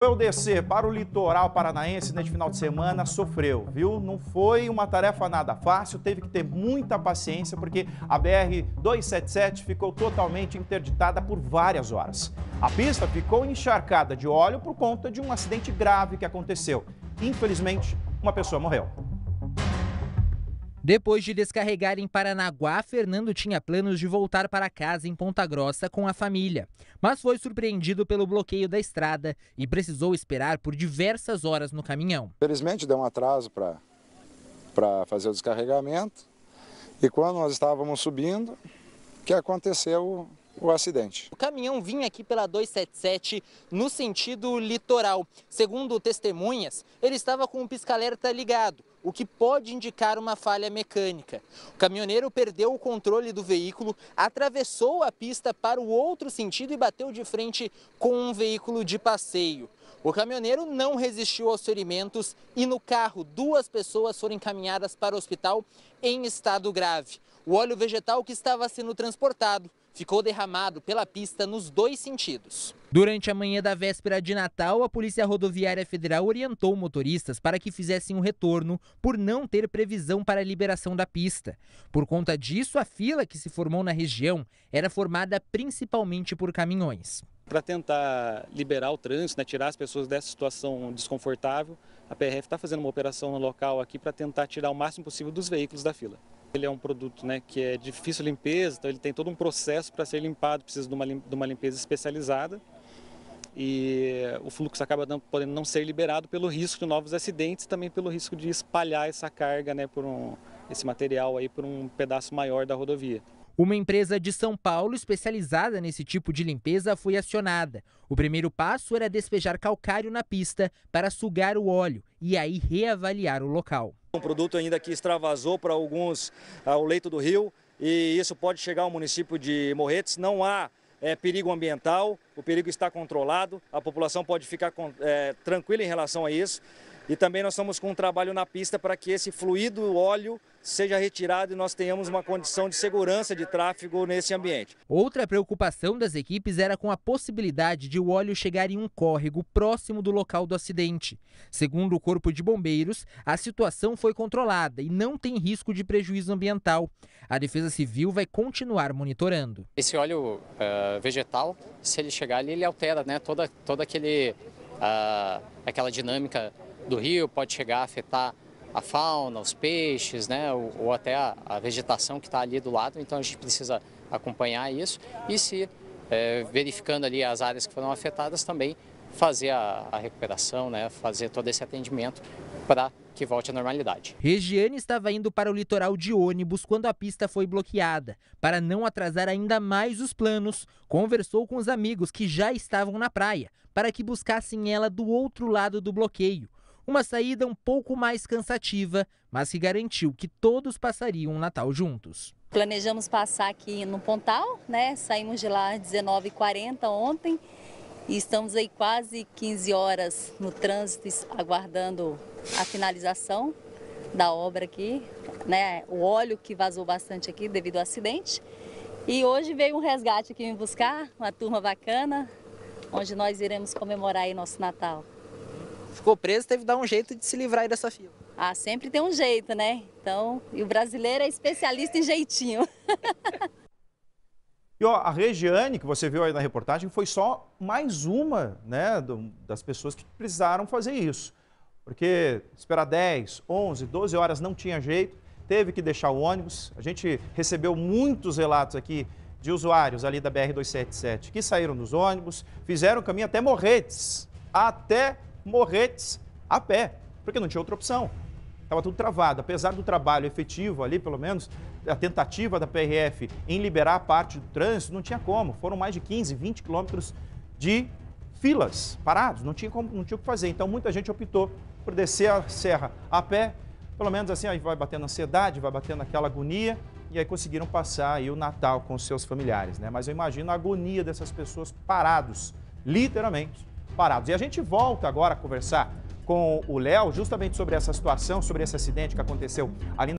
Eu descer para o litoral paranaense neste final de semana sofreu, viu? Não foi uma tarefa nada fácil, teve que ter muita paciência porque a BR-277 ficou totalmente interditada por várias horas. A pista ficou encharcada de óleo por conta de um acidente grave que aconteceu. Infelizmente, uma pessoa morreu. Depois de descarregar em Paranaguá, Fernando tinha planos de voltar para casa em Ponta Grossa com a família, mas foi surpreendido pelo bloqueio da estrada e precisou esperar por diversas horas no caminhão. Felizmente deu um atraso para fazer o descarregamento. E quando nós estávamos subindo, que aconteceu o acidente. O caminhão vinha aqui pela 277 no sentido litoral. Segundo testemunhas, ele estava com o pisca-alerta ligado, o que pode indicar uma falha mecânica. O caminhoneiro perdeu o controle do veículo, atravessou a pista para o outro sentido e bateu de frente com um veículo de passeio. O caminhoneiro não resistiu aos ferimentos e no carro duas pessoas foram encaminhadas para o hospital em estado grave. O óleo vegetal que estava sendo transportado ficou derramado pela pista nos dois sentidos. Durante a manhã da véspera de Natal, a Polícia Rodoviária Federal orientou motoristas para que fizessem um retorno por não ter previsão para a liberação da pista. Por conta disso, a fila que se formou na região era formada principalmente por caminhões. Para tentar liberar o trânsito, né, tirar as pessoas dessa situação desconfortável, a PRF está fazendo uma operação no local aqui para tentar tirar o máximo possível dos veículos da fila. Ele é um produto né, que é difícil limpeza, então ele tem todo um processo para ser limpado, precisa de uma, limpeza especializada e o fluxo acaba não, podendo não ser liberado pelo risco de novos acidentes também pelo risco de espalhar essa carga, né, por um, esse material aí por um pedaço maior da rodovia. Uma empresa de São Paulo especializada nesse tipo de limpeza foi acionada. O primeiro passo era despejar calcário na pista para sugar o óleo e aí reavaliar o local. Um produto ainda que extravasou para alguns ao leito do rio e isso pode chegar ao município de Morretes. Não há é, perigo ambiental, o perigo está controlado, a população pode ficar é, tranquila em relação a isso. E também nós estamos com um trabalho na pista para que esse fluido óleo seja retirado e nós tenhamos uma condição de segurança de tráfego nesse ambiente. Outra preocupação das equipes era com a possibilidade de o óleo chegar em um córrego próximo do local do acidente. Segundo o Corpo de Bombeiros, a situação foi controlada e não tem risco de prejuízo ambiental. A Defesa Civil vai continuar monitorando. Esse óleo uh, vegetal, se ele chegar ali, ele altera né, toda, toda aquele, uh, aquela dinâmica do rio, pode chegar a afetar a fauna, os peixes, né, ou, ou até a, a vegetação que está ali do lado. Então a gente precisa acompanhar isso e se é, verificando ali as áreas que foram afetadas também fazer a, a recuperação, né, fazer todo esse atendimento para que volte à normalidade. Regiane estava indo para o litoral de ônibus quando a pista foi bloqueada. Para não atrasar ainda mais os planos, conversou com os amigos que já estavam na praia para que buscassem ela do outro lado do bloqueio. Uma saída um pouco mais cansativa, mas que garantiu que todos passariam um Natal juntos. Planejamos passar aqui no Pontal, né? Saímos de lá às 19h40 ontem e estamos aí quase 15 horas no trânsito aguardando a finalização da obra aqui, né? O óleo que vazou bastante aqui devido ao acidente. E hoje veio um resgate aqui me buscar, uma turma bacana, onde nós iremos comemorar aí nosso Natal ficou preso, teve que dar um jeito de se livrar dessa fila. Ah, sempre tem um jeito, né? Então, e o brasileiro é especialista em jeitinho. E ó, a Regiane, que você viu aí na reportagem, foi só mais uma né, das pessoas que precisaram fazer isso. Porque esperar 10, 11, 12 horas não tinha jeito, teve que deixar o ônibus. A gente recebeu muitos relatos aqui de usuários ali da BR-277 que saíram dos ônibus, fizeram o caminho até Morretes, até Morretes a pé, porque não tinha outra opção. Estava tudo travado. Apesar do trabalho efetivo ali, pelo menos, a tentativa da PRF em liberar a parte do trânsito, não tinha como. Foram mais de 15, 20 quilômetros de filas parados, não tinha, como, não tinha o que fazer. Então, muita gente optou por descer a serra a pé, pelo menos assim, aí vai batendo ansiedade, vai batendo aquela agonia, e aí conseguiram passar aí o Natal com seus familiares, né? Mas eu imagino a agonia dessas pessoas parados, literalmente, parados. E a gente volta agora a conversar com o Léo justamente sobre essa situação, sobre esse acidente que aconteceu ali